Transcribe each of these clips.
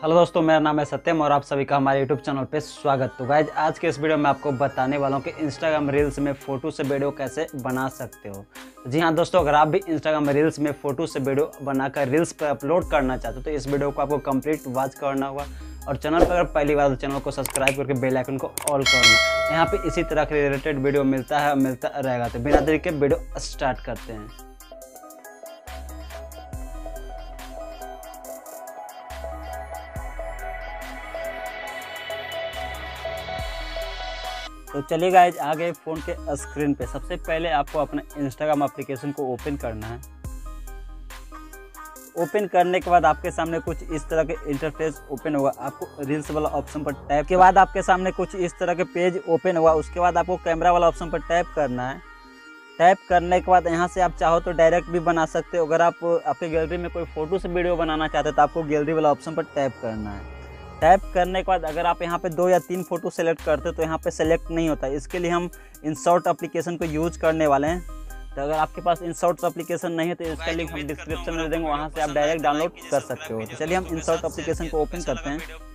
Hello दोस्तों, मेरा नाम है सत्यम और आप सभी का हमारे यूट्यूब चैनल पे स्वागत। तो गाइज़ आज के इस वीडियो में आपको बताने वाला हूँ कि इंस्टाग्राम रील्स में फ़ोटो से वीडियो कैसे बना सकते हो। जी हाँ दोस्तों, अगर आप भी इंस्टाग्राम रील्स में फ़ोटो से वीडियो बनाकर रील्स पर अपलोड करना चाहते हो तो इस वीडियो को आपको कंप्लीट वॉच करना होगा। और चैनल पर अगर पहली बार तो चैनल को सब्सक्राइब करके बेल आइकन को ऑल करना। यहाँ पे इसी तरह के रिलेटेड वीडियो मिलता है मिलता रहेगा। तो बिना तरीके वीडियो स्टार्ट करते हैं। तो चलिए गाइज़ आ गए फ़ोन के स्क्रीन पे। सबसे पहले आपको अपना इंस्टाग्राम एप्लीकेशन को ओपन करना है। ओपन करने के बाद आपके सामने कुछ इस तरह के इंटरफेस ओपन होगा। आपको रील्स वाला ऑप्शन पर टैप के बाद आपके सामने कुछ इस तरह के पेज ओपन होगा। उसके बाद आपको कैमरा वाला ऑप्शन पर टैप करना है। टैप करने के बाद यहाँ से आप चाहो तो डायरेक्ट भी बना सकते हो। अगर आप आपके गैलरी में कोई फ़ोटो से वीडियो बनाना चाहते हो तो आपको गैलरी वाला ऑप्शन पर टैप करना है। टैप करने के बाद अगर आप यहाँ पे दो या तीन फ़ोटो सेलेक्ट करते हो तो यहाँ पे सेलेक्ट नहीं होता। इसके लिए हम इंसॉर्ट एप्लीकेशन को यूज़ करने वाले हैं। तो अगर आपके पास इंसॉर्ट एप्लीकेशन नहीं है तो इसका लिंक हम डिस्क्रिप्शन में दे देंगे, वहाँ से आप डायरेक्ट डाउनलोड कर सकते हो। तो चलिए हम इंसॉर्ट एप्लीकेशन को ओपन करते हैं।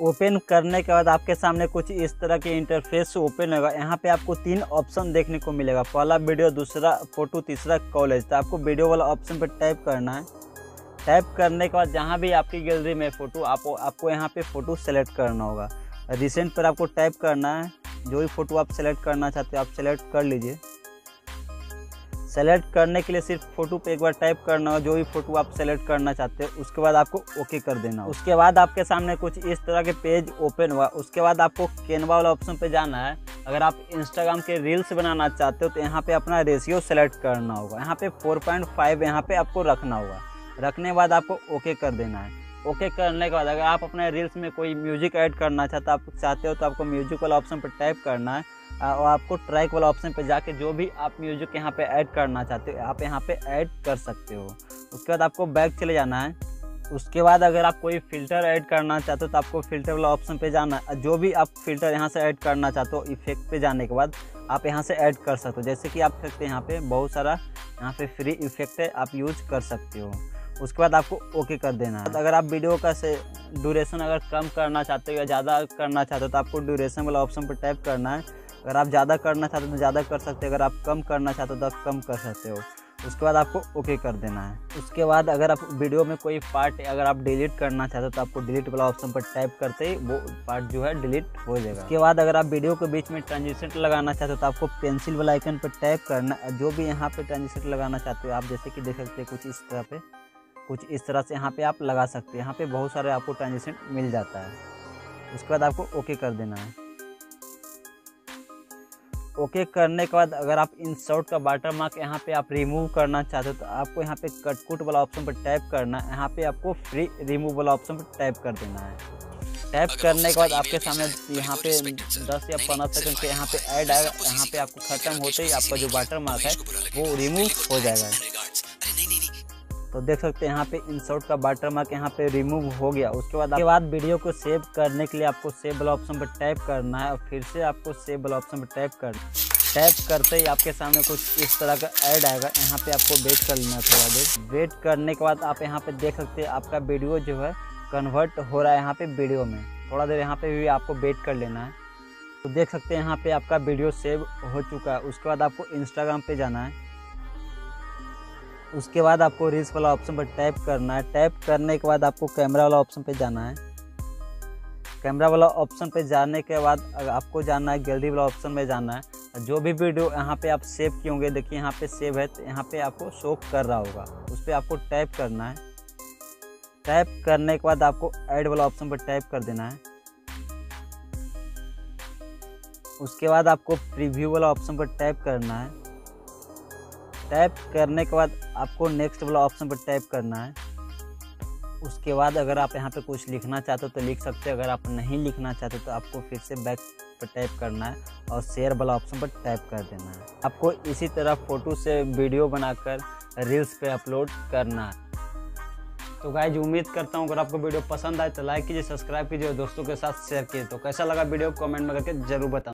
ओपन करने के बाद आपके सामने कुछ इस तरह के इंटरफेस ओपन होगा। यहाँ पे आपको तीन ऑप्शन देखने को मिलेगा। पहला वीडियो दूसरा फ़ोटो तीसरा कॉलेज तो आपको वीडियो वाला ऑप्शन पर टाइप करना है। टाइप करने के बाद जहाँ भी आपकी गैलरी में फ़ोटो आप आपको यहाँ पे फ़ोटो सेलेक्ट करना होगा। रिसेंट पर आपको टाइप करना है। जो भी फ़ोटो आप सेलेक्ट करना चाहते हो, आप सेलेक्ट कर लीजिए। सेलेक्ट करने के लिए सिर्फ़ फ़ोटो पे एक बार टाइप करना हो जो भी फ़ोटो आप सेलेक्ट करना चाहते हो, उसके बाद आपको ओके कर देना हो उसके बाद आपके सामने कुछ इस तरह के पेज ओपन हुआ। उसके बाद आपको कैनवा वाला ऑप्शन पे जाना है। अगर आप इंस्टाग्राम के रील्स बनाना चाहते हो तो यहाँ पे अपना रेशियो सेलेक्ट करना होगा। यहाँ पे 4.5 पॉइंट यहाँ पे आपको रखना होगा। रखने के बाद आपको ओके कर देना है। ओके करने के बाद अगर आप अपने रील्स में कोई म्यूज़िक ऐड करना चाहते, आप चाहते हो तो आपको म्यूज़िक वाला ऑप्शन पर टाइप करना है और आपको ट्रैक वाला ऑप्शन पर जाके जो भी आप म्यूज़िक यहाँ पे ऐड करना चाहते हो, आप यहाँ पे ऐड कर सकते हो। उसके बाद आपको बैक चले जाना है। उसके बाद अगर आप कोई फ़िल्टर ऐड करना चाहते हो तो आपको फ़िल्टर वाला ऑप्शन पे जाना है। जो भी आप फ़िल्टर यहाँ से ऐड करना चाहते हो इफ़ेक्ट पे जाने के बाद आप यहाँ से ऐड कर सकते हो। जैसे कि आप सकते हैं यहाँ पे बहुत सारा यहाँ पे फ्री इफ़ेक्ट है, आप यूज़ कर सकते हो। उसके बाद आपको ओके कर देना है। तो अगर आप वीडियो का से ड्यूरेशन अगर कम करना चाहते हो या ज़्यादा करना चाहते हो तो आपको ड्यूरेशन वाला ऑप्शन पर टाइप करना है। अगर आप ज़्यादा करना चाहते हो तो ज़्यादा कर सकते हो। अगर आप कम करना चाहते हो तो आप कम कर सकते हो। उसके बाद आपको ओके कर देना है। उसके बाद अगर आप वीडियो में कोई पार्ट अगर आप डिलीट करना चाहते हो तो आपको डिलीट वाला ऑप्शन पर टाइप करते ही वो पार्ट जो है डिलीट हो जाएगा। उसके बाद अगर आप वीडियो के बीच में ट्रांजिशन लगाना चाहते हो तो आपको पेंसिल वाला आइकन पर टाइप करना जो भी यहाँ पे ट्रांजिशन लगाना चाहते हो आप, जैसे कि देख सकते हैं कुछ इस तरह पे। कुछ इस तरह से यहाँ पे आप लगा सकते हैं। यहाँ पे बहुत सारे आपको ट्रांजेक्शन मिल जाता है। उसके बाद आपको ओके कर देना है। ओके करने के बाद अगर आप इन शॉर्ट का वाटर मार्क यहाँ पे आप रिमूव करना चाहते हो तो आपको यहाँ पे कटकुट वाला ऑप्शन पर टाइप करना है। यहाँ पे आपको फ्री रिमूव वाला ऑप्शन पर टाइप कर देना है। टाइप करने के बाद आपके सामने यहाँ पे 10 या 15 सेकंड के यहाँ पे ऐड आएगा यहाँ पे आपको खत्म होते ही आपका जो वाटर मार्क है वो रिमूव हो जाएगा। तो देख सकते हैं यहाँ पे इंसर्ट का वाटर मार्क यहाँ पे रिमूव हो गया। उसके बाद उसके बाद वीडियो को सेव करने के लिए आपको सेव वाला ऑप्शन पर टाइप करना है और फिर से आपको सेव वाला ऑप्शन पर टाइप कर टाइप करते ही आपके सामने कुछ इस तरह का ऐड आएगा। यहाँ पे आपको वेट कर लेना थोड़ा देर। वेट करने के बाद आप यहाँ पे देख सकते हैं आपका वीडियो जो है कन्वर्ट हो रहा है यहाँ पे वीडियो में। थोड़ा देर यहाँ पे भी आपको वेट कर लेना है। तो देख सकते हैं यहाँ पे आपका वीडियो सेव हो चुका है। उसके बाद आपको इंस्टाग्राम पे जाना है। उसके बाद आपको रील्स वाला ऑप्शन पर टैप करना है। टैप करने के बाद आपको कैमरा वाला ऑप्शन पर जाना है। कैमरा वाला ऑप्शन पे जाने के बाद आपको जाना है गैलरी वाला ऑप्शन में जाना है, जो भी वीडियो यहाँ पे आप सेव किए होंगे, देखिए यहाँ पे सेव है तो यहाँ पे आपको शो कर रहा होगा। उस पर आपको टैप करना है। टैप करने के बाद आपको ऐड वाला ऑप्शन पर टैप कर देना है। उसके बाद आपको प्रीव्यू वाला ऑप्शन पर टैप करना है। टैप करने के बाद आपको नेक्स्ट वाला ऑप्शन पर टैप करना है। उसके बाद अगर आप यहाँ पे कुछ लिखना चाहते हो तो लिख सकते हो, अगर आप नहीं लिखना चाहते तो आपको फिर से बैक पर टैप करना है और शेयर वाला ऑप्शन पर टैप कर देना है। आपको इसी तरह फ़ोटो से वीडियो बनाकर रील्स पे अपलोड करना है। तो गाइज़ उम्मीद करता हूँ अगर आपको वीडियो पसंद आए तो लाइक कीजिए सब्सक्राइब कीजिए और दोस्तों के साथ शेयर कीजिए। तो कैसा लगा वीडियो कमेंट में करके ज़रूर बताना।